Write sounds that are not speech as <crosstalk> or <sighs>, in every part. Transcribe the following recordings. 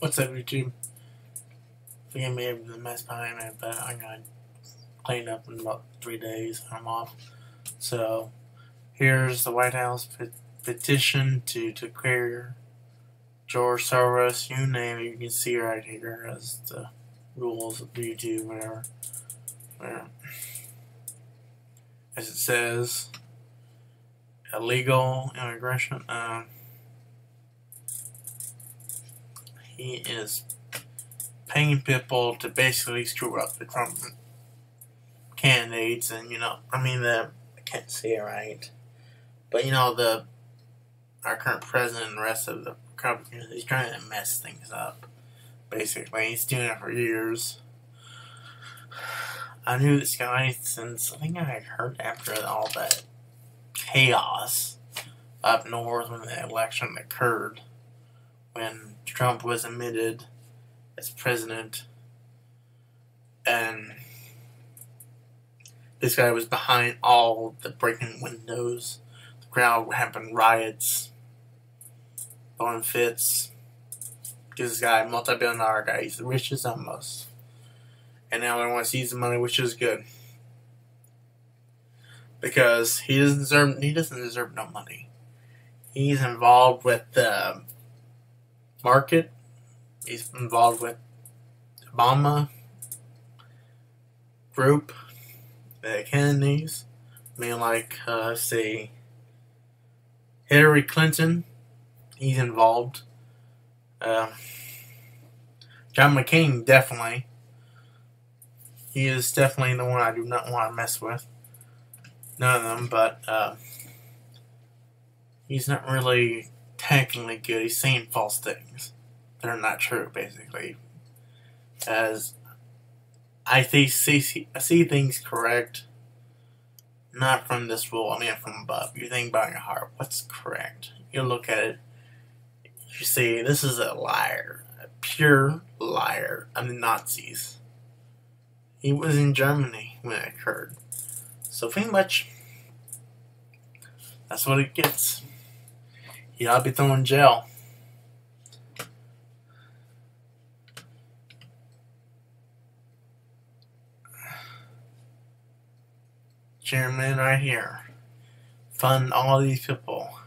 What's up, YouTube? Forgive me for the mess behind me, but I'm gonna clean up in about three days. I'm off. So, here's the White House pet petition to declare George Soros, you name it, you can see right here as the rules of YouTube, whatever. whatever. As it says, illegal immigration. Uh, he is paying people to basically screw up the Trump candidates, and you know, I mean the I can't say it right, but you know the our current president and the rest of the Republicans, he's trying to mess things up. Basically, he's doing it for years. I knew this guy since I think I had heard after all that chaos up north when the election occurred, when Trump was admitted as president, and this guy was behind all the breaking windows. The crowd having riots, throwing fits. This guy, multi-billion dollar guy, he's the richest almost. And now everyone sees the money, which is good. Because he doesn't deserve he doesn't deserve no money. He's involved with the market. He's involved with Obama group, the Kennedys. I mean, like, uh, say, Hillary Clinton. He's involved. Uh, John McCain, definitely. He is definitely the one I do not want to mess with. None of them, but uh, he's not really technically good. He's saying false things that are not true, basically. As I see, see, I see things correct, not from this rule, I mean from above. You think about your heart, what's correct? You look at it, you see, this is a liar, a pure liar of the Nazis. He was in Germany when it occurred. So pretty much, that's what it gets. Ought to be thrown in jail. Chairman right here. Fund all these people.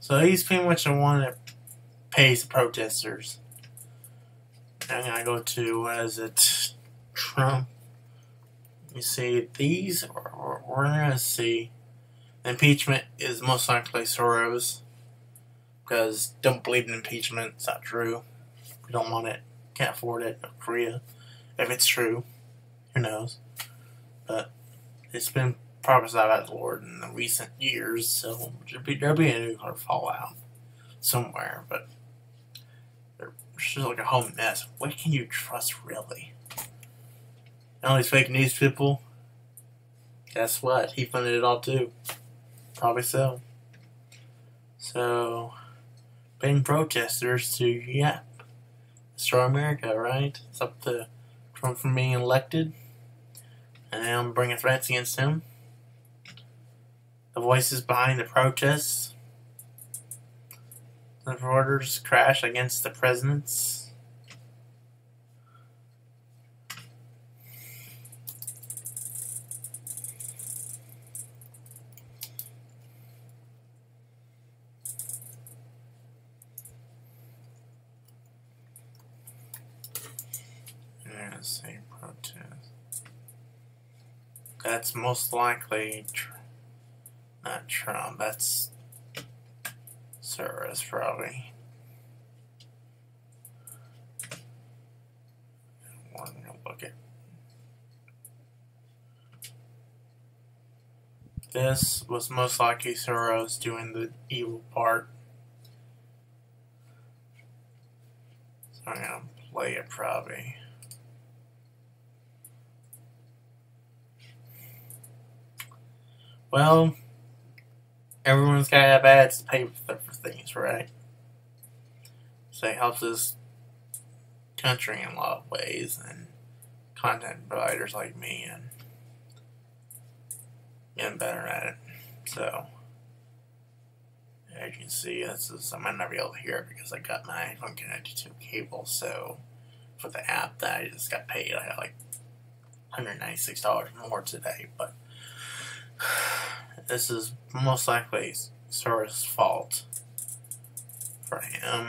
So he's pretty much the one that pays the protesters. I'm gonna go to what is it, Trump. You see these, or we're gonna see impeachment is most likely Soros because don't believe in impeachment. It's not true. We don't want it. Can't afford it. Korea, if it's true, who knows? But it's been prophesied by the Lord in the recent years, so there'll be, there'll be a nuclear fallout somewhere, but it's just like a whole mess. What can you trust, really? All these fake news people, guess what? He funded it all too. Probably so. So, paying protesters to, yeah, destroy America, right? It's up to Trump from being elected. And now I'm bringing threats against him the voices behind the protests, the reporters crash against the presidents. There's a protest. That's most likely true not Trump. That's Soros probably. One at this was most likely Soros doing the evil part. So I'm gonna play it probably. Well, everyone's got to have ads to pay for, things, right? So it helps this country in a lot of ways and content providers like me and getting better at it. So as you can see, this is I might not be able to hear it because I got my iPhone connected to a cable. So for the app that I just got paid, I got like $196 more today, but <sighs> this is most likely Soros' fault for him.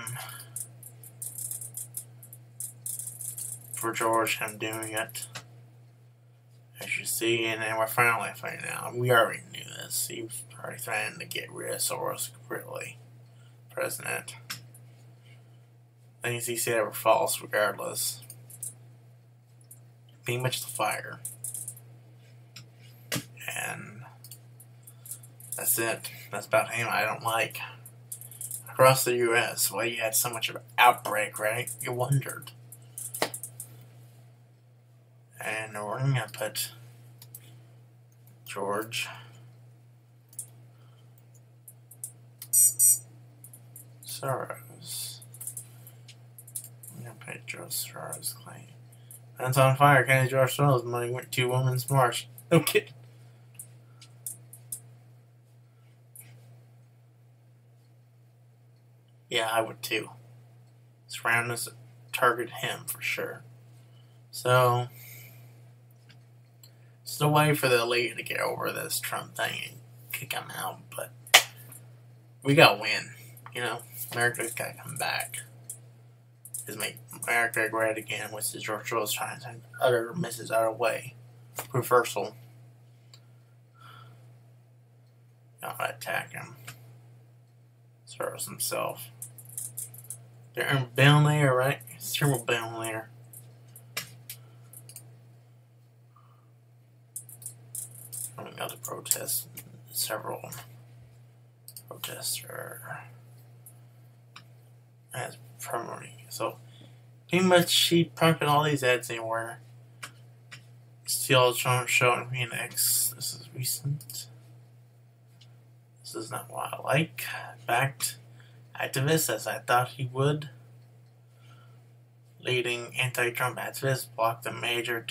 For George, him doing it. As you see, and then we're finally finding out. We already knew this. He was already threatening to get rid of Soros completely. President. Things he said were false regardless. Pretty much the fire. And that's it. That's about him I don't like. Across the U.S., why you had so much of an outbreak, right? You wondered. And we're gonna put George. Soros. I'm gonna put George Soros claim. That's on fire. Kenny George Soros money went to Women's March. No kidding. Yeah, I would too. Surround us, target him for sure. So, it's still waiting for the elite to get over this Trump thing and kick him out, but we gotta win. You know, America's gotta come back. Is make America great again, which is George Soros trying to other misses out of way. Reversal. Not attack him. Soros himself. They're down there, right? Several down there. Coming out to protest. Several protester as promoting. So pretty much she pumping all these ads anywhere. Still showing showing Phoenix. This is recent. This is not what I like. Backed activist as I thought he would. Leading anti-Trump activists blocked the major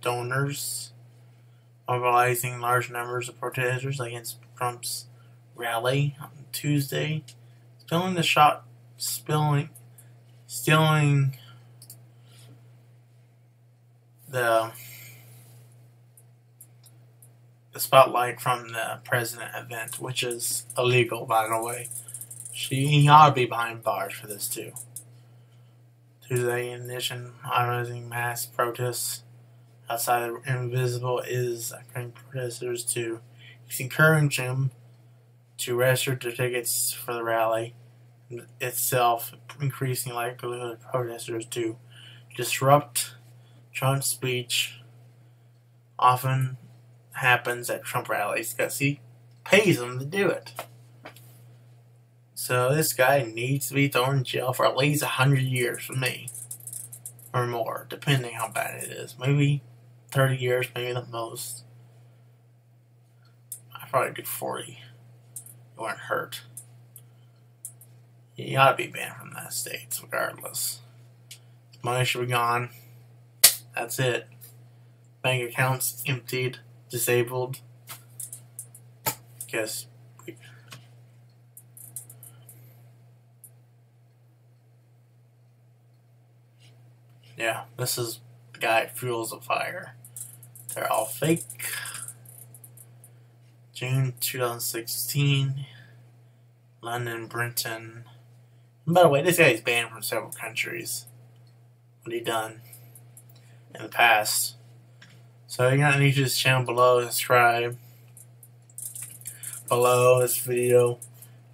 donors, mobilizing large numbers of protesters against Trump's rally on Tuesday, spilling the shot, spilling, stealing the the spotlight from the president event, which is illegal, by the way. She he ought to be behind bars for this too. Tuesday, in addition, organizing mass protests outside of Indivisible is encouraging protesters to he's encouraging them to register their tickets for the rally itself, increasing likelihood of protesters to disrupt Trump's speech. Often happens at Trump rallies because he pays them to do it. So this guy needs to be thrown in jail for at least a hundred years for me. Or more, depending how bad it is. Maybe 30 years, maybe the most. i probably do 40. It won't hurt. He ought to be banned from the States, regardless. Money should be gone. That's it. Bank accounts emptied, disabled. Guess Yeah, this is the guy fuels the fire. They're all fake. June 2016. London, Britain. And by the way, this guy's banned from several countries. What he done? in the past. So you're gonna need to this channel below, subscribe. Below this video,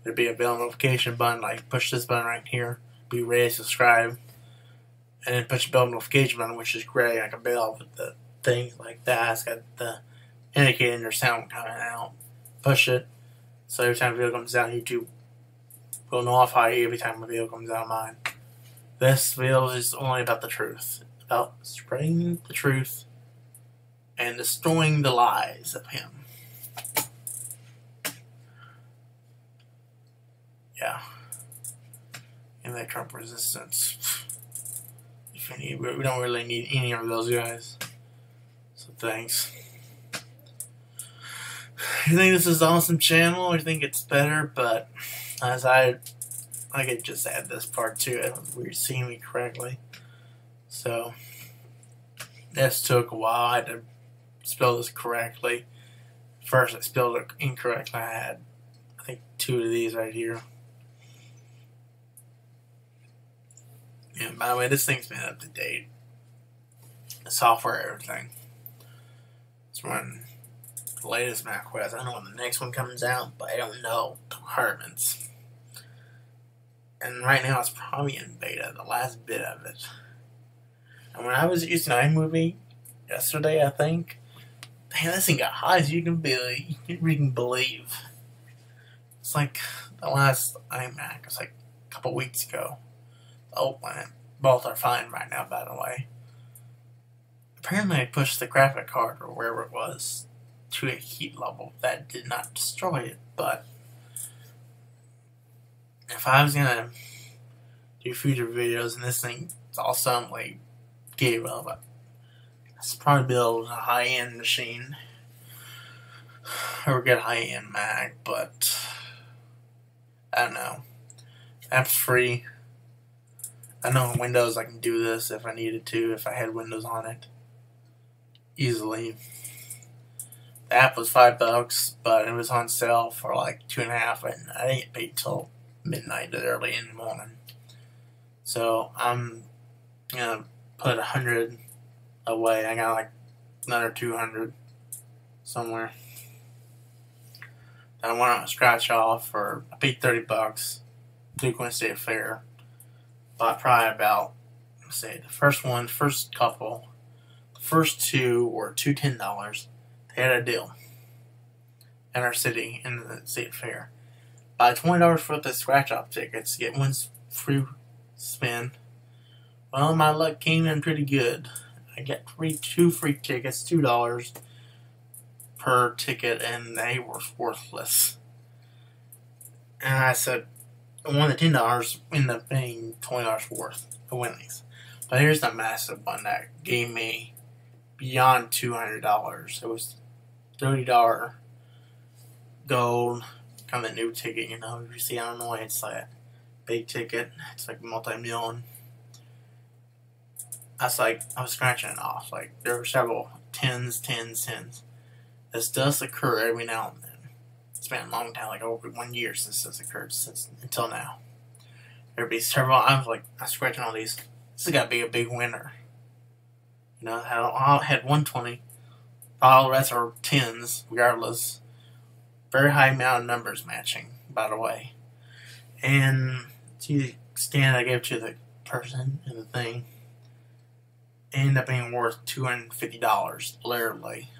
there'll be a bell notification button. Like push this button right here, be ready to subscribe, and then push the bell notification button, which is gray like a bell with the thing like that. It's got the indicating there's sound coming out. Push it, so every time a video comes out, YouTube will notify you every time a video comes out of mine. This video is only about the truth, about spreading the truth and destroying the lies of him. Yeah. And that Trump resistance. If any, we don't really need any of those guys. So thanks. You think this is an awesome channel? I think it's better? But as I, I could just add this part to it. If you're seeing me correctly. So this took a while. I had to spell this correctly. First, I spelled it incorrectly. I had, I think, two of these right here. And by the way, this thing's been up to date. The software, everything. It's running the latest Mac OS. I don't know when the next one comes out, but I don't know the. And right now, it's probably in beta, the last bit of it. And when I was using iMovie yesterday, I think, Man, this thing got high as you can believe. You can believe. It's like the last iMac. It's like a couple weeks ago. Oh, both are fine right now, by the way. Apparently, I pushed the graphic card or wherever it was to a heat level that did not destroy it. But if I was gonna do future videos and this thing all suddenly gave up, it's probably build a high-end machine or get a high-end Mac, but I don't know. App's free. I know on Windows I can do this if I needed to, if I had Windows on it. Easily. The app was five bucks, but it was on sale for like two and a half, and I didn't paid till midnight or early in the morning. So I'm gonna put a hundred away. I got like another 200 somewhere. I want to scratch off for, I paid 30 bucks. Duke State Fair. Bought probably about, let's say, the first one, first couple, the first two were two ten dollars. They had a deal in our city in the state fair. Buy twenty dollars worth of scratch off tickets, get one free spin. Well, my luck came in pretty good. I get three two free tickets, two dollars per ticket, and they were worthless. And I said, one of the ten dollars ended up being twenty dollars worth of winnings. But here's the massive one that gave me beyond two hundred dollars. It was thirty dollar gold, kind of new ticket. You know, you see, I don't know, it's like big ticket. It's like multi million. I was like, I was scratching it off. Like, there were several tens, tens, tens. This does occur every now and then. It's been a long time, like over one year since this occurred, since until now. There'd be several, I was like, I'm scratching all these. This has got to be a big winner. You know, I had 120. All the rest are tens, regardless. Very high amount of numbers matching, by the way. And to the extent I gave to the person and the thing, ended up being worth $250, literally,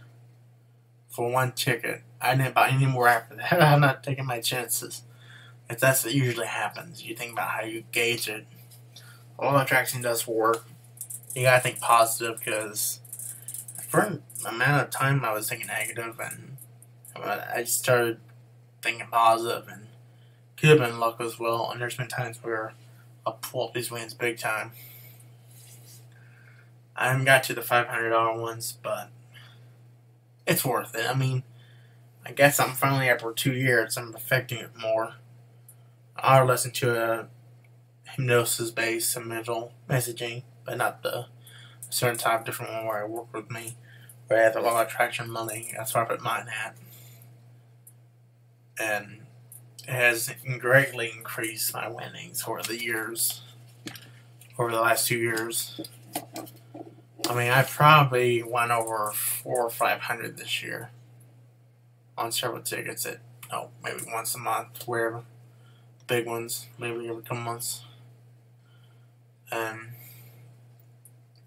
for one ticket. I didn't buy any more after that. <laughs> I'm not taking my chances. If that's what usually happens, you think about how you gauge it. All attraction does work. You gotta think positive because for an amount of time I was thinking negative and I started thinking positive and could have been luck as well. And there's been times where I pull up these wins big time. I haven't got to the $500 ones, but it's worth it. I mean, I guess I'm finally after two years, I'm affecting it more. I listen to a hypnosis based mental messaging, but not the certain type of different one where I work with me, where I have a lot of attraction money. That's where I put mine at. And it has greatly increased my winnings over the years, over the last two years. I mean, I probably went over four or five hundred this year on several tickets at oh maybe once a month, wherever. Big ones, maybe every couple months. And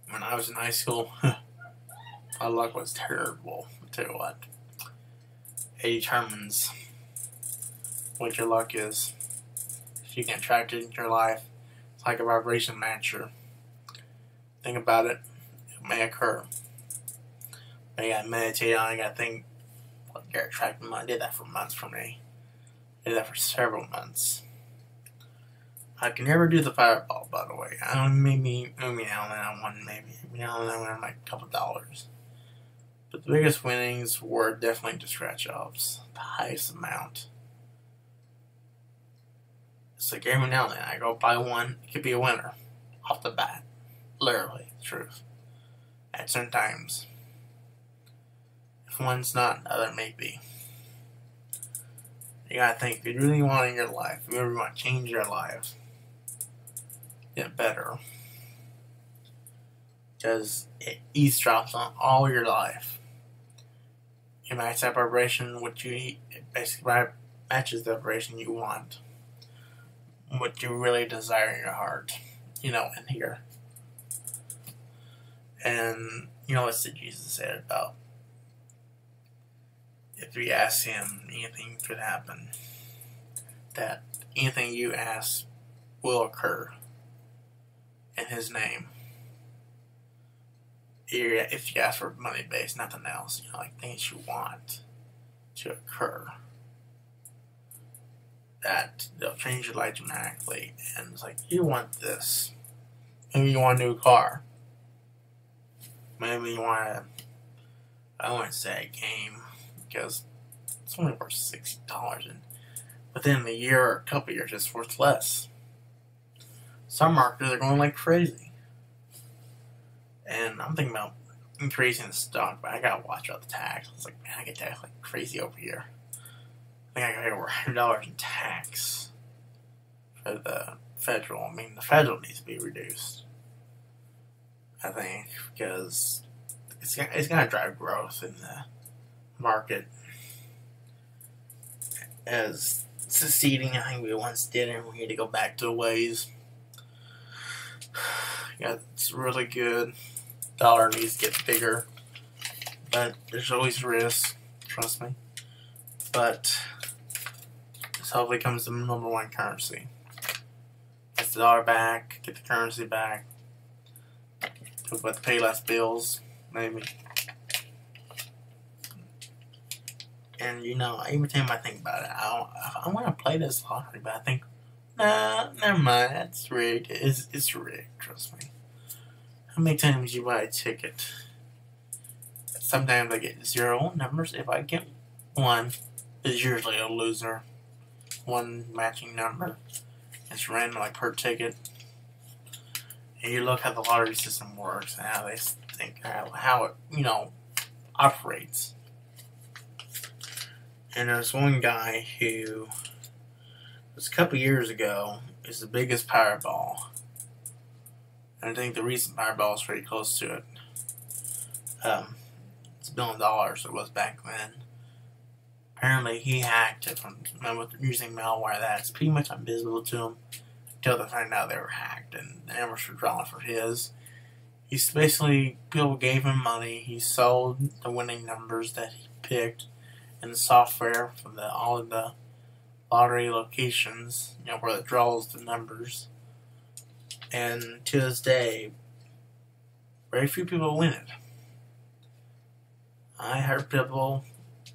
when I was in high school, <laughs> my luck was terrible. I'll tell you what. It determines what your luck is. If you can attract it into your life, it's like a vibration matcher. Think about it may occur. But you gotta meditate on it, you gotta think what you're. I did that for months for me. I did that for several months. I can never do the fireball, by the way. I don't maybe maybe now and then I won maybe maybe now and then I won like a couple dollars. But the biggest winnings were definitely the scratch offs, the highest amount. It's like every now and then I go buy one, it could be a winner off the bat. Literally, truth. At certain times. If one's not, other may be. You gotta think, if you really want in your life, if you really want to change your life, get better. Because it eavesdrops on all your life. You match that vibration, what you eat, it basically matches the vibration you want. What you really desire in your heart. You know, in here. And you know what Jesus said about if you ask him, anything could happen. That anything you ask will occur in his name. If you ask for money based, nothing else, you know, like things you want to occur, that they'll change your life dramatically. And it's like, you want this. Maybe you want a new car. Maybe me want a, I to say a game because it's only worth sixty dollars, and within a year or a couple years, it's worth less. Some marketers are going like crazy, and I'm thinking about increasing the stock, but I gotta watch out the tax. It's like, man, I get taxed like crazy over here. I think I pay over hundred dollars in tax for the federal. I mean, the federal needs to be reduced. I think because it's it's gonna drive growth in the market as seceding. I think we once did, and we need to go back to the ways. <sighs> Yeah, it's really good. Dollar needs to get bigger, but there's always risk. Trust me. But this hopefully comes the number one currency. Get the dollar back. Get the currency back. But to pay less bills, maybe. And you know, every time I think about it, I I want to play this lottery, but I think, nah, never mind. That's rigged. It's it's rigged. Trust me. How many times you buy a ticket? Sometimes I get zero numbers. If I get one, it's usually a loser. One matching number. It's random, like per ticket. And you look how the lottery system works and how they think how, it you know operates and there's one guy who was a couple years ago is the biggest Powerball. And I think the recent Powerball is pretty close to it. Um, it's a billion dollars it was back then. Apparently he hacked it from using malware that's pretty much invisible to him until they find out they were hacked and the numbers were drawn for his. He's basically people gave him money. He sold the winning numbers that he picked and the software from the all of the lottery locations, you know, where it draws the numbers. And to this day, very few people win it. I heard people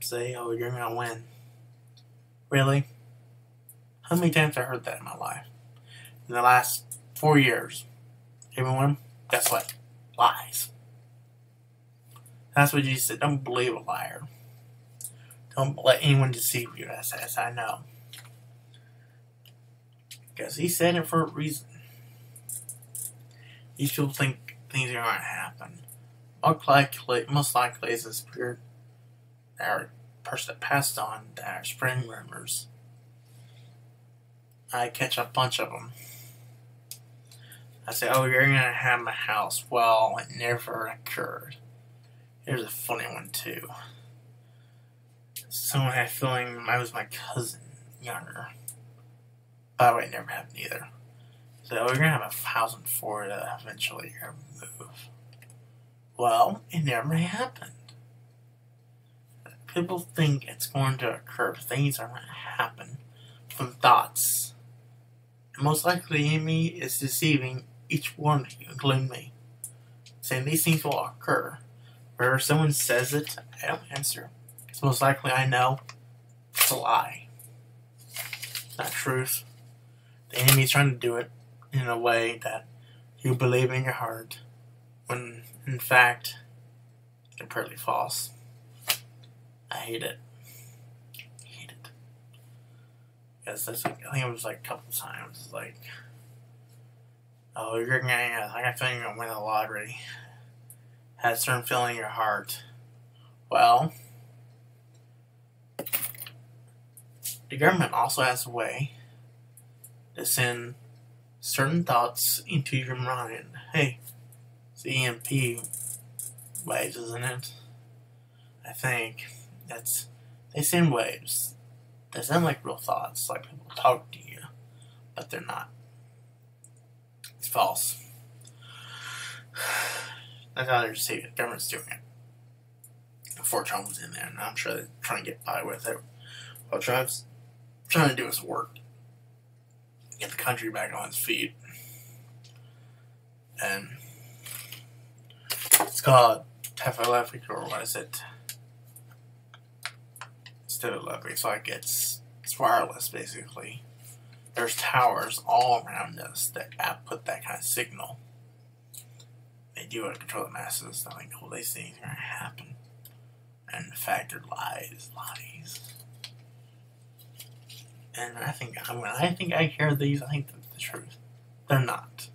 say, "Oh, you're gonna win." Really? How many times I heard that in my life? In the last four years, everyone, guess what? Lies. That's what Jesus said. Don't believe a liar. Don't let anyone deceive you, as, as I know. Because he said it for a reason. These people think things are going to happen. Most likely, most likely is a spirit or person that passed on that are spreading rumors. I catch a bunch of them. I say, oh, you're gonna have my house. Well, it never occurred. Here's a funny one too. Someone had a feeling I was my cousin, younger. By the way, it never happened either. So we're gonna have a house in Florida eventually. You're gonna move. Well, it never happened. People think it's going to occur. Things are going to happen from thoughts. And most likely, enemy is deceiving each you, including me, saying these things will occur. Wherever someone says it, I don't answer. It's most likely I know it's a lie. It's not truth. The enemy's trying to do it in a way that you believe in your heart, when in fact, it's completely false. I hate it. I hate it. Because that's I think it was like a couple times, like, oh, you're gonna, I got a feeling you're gonna win the lottery. Had a certain feeling in your heart. Well, the government also has a way to send certain thoughts into your mind. Hey, it's EMP waves, isn't it? I think that's they send waves. They sound like real thoughts, like people talk to you, but they're not. It's false. That's how they're saying it. Government's doing it. Before Trump was in there, and I'm sure they're trying to get by with it. While Trump's trying to do his work get the country back on its feet. And it's called Telephic, or what is it? It's telephic, so like it's, it's wireless basically. There's towers all around us that put that kind of signal. They do it to control the masses. I think all these things are going to happen. And the fact, they're lies, lies. And I think I mean, I think I hear these. I think that's the truth. They're not.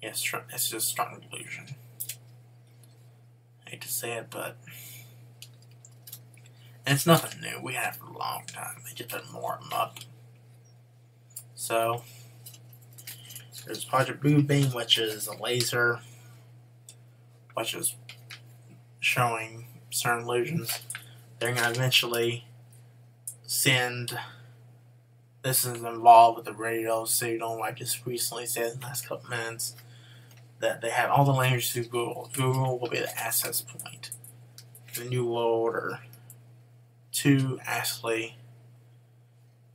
Yes, it's just strong delusion. I hate to say it, but and it's nothing new. We had it for a long time. They just been more up. So there's Project Blue Beam, which is a laser, which is showing certain illusions. They're gonna eventually send this is involved with the radio signal. I just recently said in the last couple minutes that they have all the languages to Google. Google will be the access point. The new world order. To actually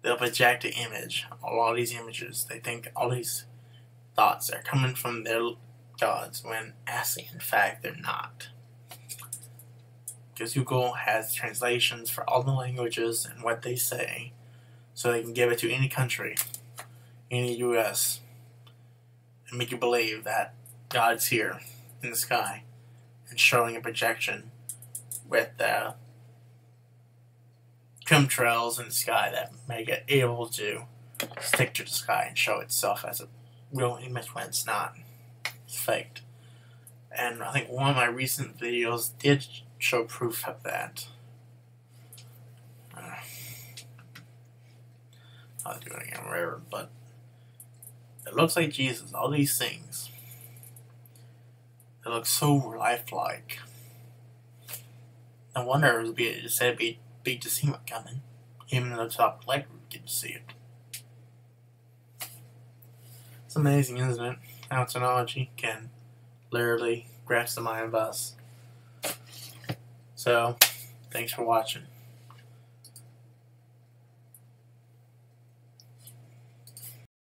they'll project an image. A lot these images, they think all these thoughts are coming from their gods when actually in fact they're not because Google has translations for all the languages and what they say, so they can give it to any country, any U.S., and make you believe that God's here in the sky and showing a projection with the chemtrails in the sky that make it able to stick to the sky and show itself as a real image when it's not. It's faked. And I think one of my recent videos did show proof of that. Uh, I'll do it again, whatever, but it looks like Jesus, all these things. It looks so lifelike. No wonder it would be it said it'd be big to see what coming. Even in the top leg group get to see it. It's amazing, isn't it? How technology can literally grasp the mind of us. So, thanks for watching.